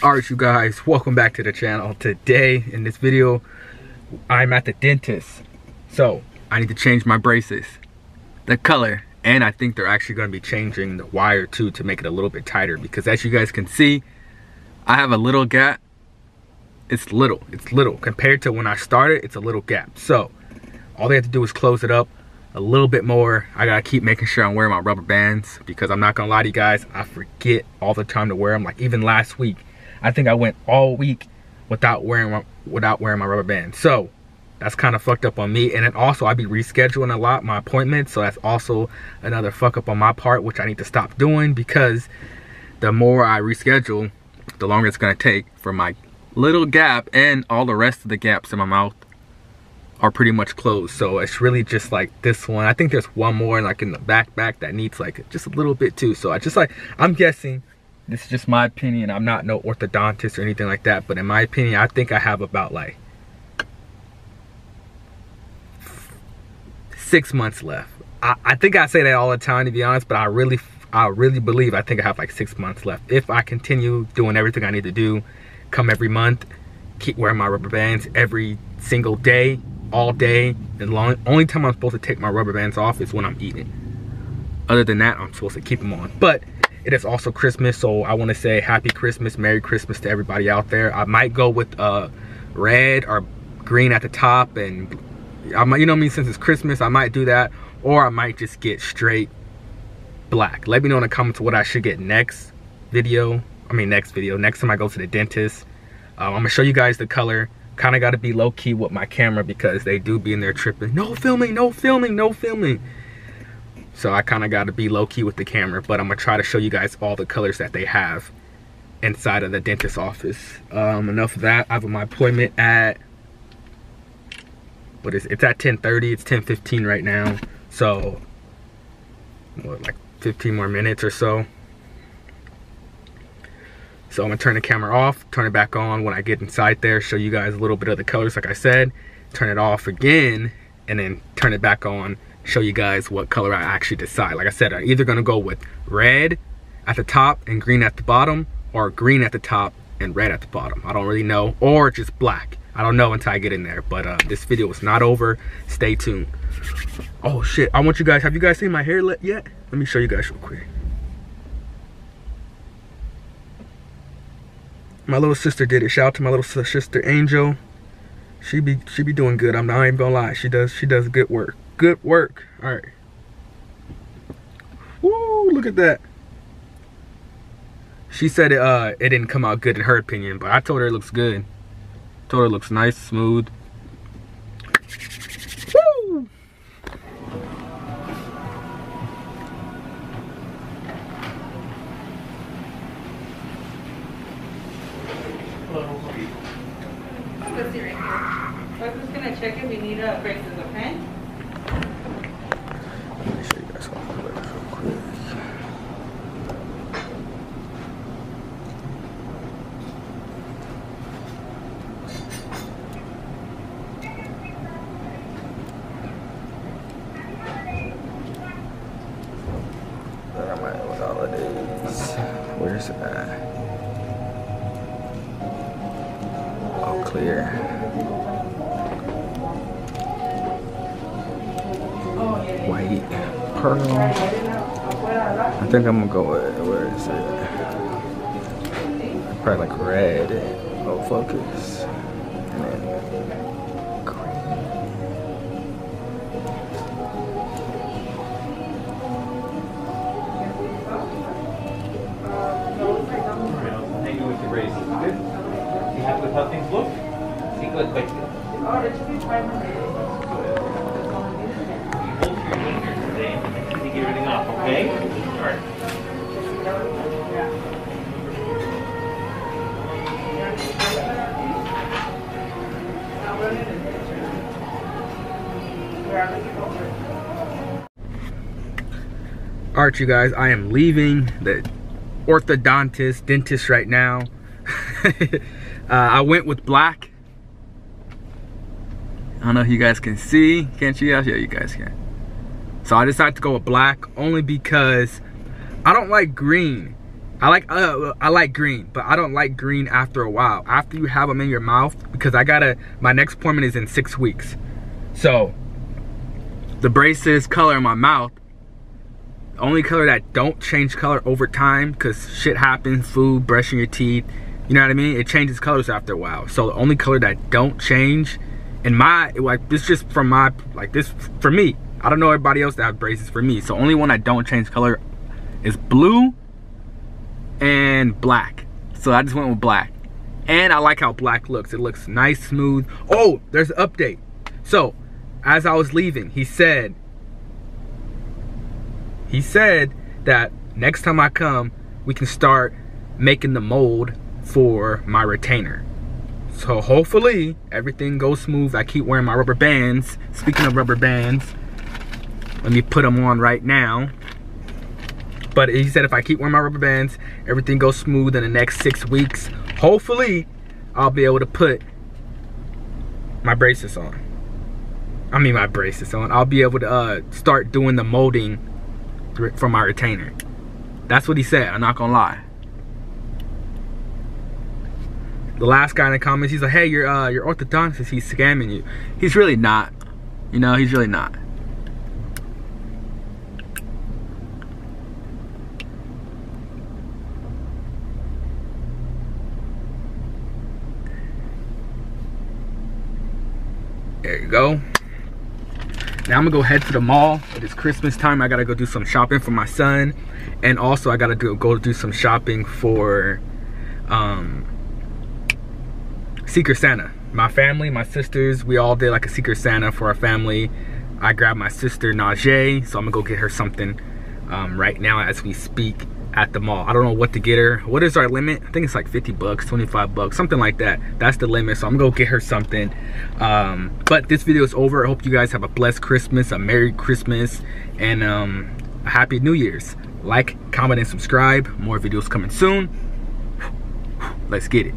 Alright you guys, welcome back to the channel. Today, in this video, I'm at the dentist. So, I need to change my braces. The color, and I think they're actually going to be changing the wire too to make it a little bit tighter because as you guys can see, I have a little gap. It's little, it's little. Compared to when I started, it's a little gap. So, all they have to do is close it up a little bit more. I gotta keep making sure I'm wearing my rubber bands because I'm not gonna lie to you guys, I forget all the time to wear them. Like even last week, I think I went all week without wearing my, without wearing my rubber band. So that's kind of fucked up on me. And then also I be rescheduling a lot my appointments. So that's also another fuck up on my part, which I need to stop doing because the more I reschedule, the longer it's gonna take for my little gap and all the rest of the gaps in my mouth are pretty much closed so it's really just like this one i think there's one more like in the back back that needs like just a little bit too so i just like i'm guessing this is just my opinion i'm not no orthodontist or anything like that but in my opinion i think i have about like six months left i, I think i say that all the time to be honest but i really i really believe i think i have like six months left if i continue doing everything i need to do come every month keep wearing my rubber bands every single day all day. And long, only time I'm supposed to take my rubber bands off is when I'm eating. Other than that, I'm supposed to keep them on. But it is also Christmas, so I want to say Happy Christmas, Merry Christmas to everybody out there. I might go with uh, red or green at the top, and I might, you know I mean. Since it's Christmas, I might do that, or I might just get straight black. Let me know in the comments what I should get next video. I mean, next video. Next time I go to the dentist, um, I'm gonna show you guys the color kind of got to be low key with my camera because they do be in there tripping. No filming, no filming, no filming. So I kind of got to be low key with the camera, but I'm gonna try to show you guys all the colors that they have inside of the dentist's office. Um, enough of that. I have my appointment at what is it? It's at 10:30. It's 10:15 right now. So what, like 15 more minutes or so. So I'm gonna turn the camera off, turn it back on when I get inside there, show you guys a little bit of the colors like I said, turn it off again, and then turn it back on, show you guys what color I actually decide. Like I said, I'm either gonna go with red at the top and green at the bottom, or green at the top and red at the bottom. I don't really know, or just black. I don't know until I get in there, but uh, this video is not over. Stay tuned. Oh shit, I want you guys, have you guys seen my hair yet? Let me show you guys real quick. my little sister did it. Shout out to my little sister Angel. She be she be doing good. I'm not even gonna lie. She does she does good work. Good work. All right. Woo! Look at that. She said it uh it didn't come out good in her opinion, but I told her it looks good. Told her it looks nice, smooth. check it, we need a braces, okay? Let me show you guys something real quick. Where's it at? All clear. white pearl. I think I'm gonna go with, where is it? Probably like red. Oh, focus. All right. You guys, I am leaving the orthodontist, dentist right now. uh, I went with black. I don't know if you guys can see. Can't you guys? Yeah, you guys can. So I decided to go with black only because I don't like green. I like uh, I like green, but I don't like green after a while. After you have them in your mouth, because I gotta, my next appointment is in six weeks. So, the braces color in my mouth, only color that don't change color over time, because shit happens, food, brushing your teeth, you know what I mean? It changes colors after a while. So the only color that don't change, in my, like this just from my, like this, for me, I don't know everybody else that have braces for me. So only one that don't change color is blue and black. So I just went with black. And I like how black looks. It looks nice, smooth. Oh, there's an update. So, as I was leaving, he said, he said that next time I come, we can start making the mold for my retainer. So hopefully everything goes smooth. I keep wearing my rubber bands. Speaking of rubber bands, let me put them on right now. But he said if I keep wearing my rubber bands, everything goes smooth in the next six weeks. Hopefully, I'll be able to put my braces on. I mean my braces on. I'll be able to uh, start doing the molding for my retainer. That's what he said, I'm not gonna lie. The last guy in the comments, he's like, hey, your uh, your orthodontist, he's scamming you. He's really not. You know, he's really not. There you go. Now I'm gonna go head to the mall. It is Christmas time. I gotta go do some shopping for my son. And also I gotta do, go do some shopping for um, Secret Santa. My family, my sisters, we all did like a Secret Santa for our family. I grabbed my sister Najee, so I'm gonna go get her something um, right now as we speak at the mall. I don't know what to get her. What is our limit? I think it's like 50 bucks, 25 bucks, something like that. That's the limit. So I'm gonna go get her something. Um, but this video is over. I hope you guys have a blessed Christmas, a Merry Christmas, and um, a Happy New Year's. Like, comment, and subscribe. More videos coming soon. Let's get it.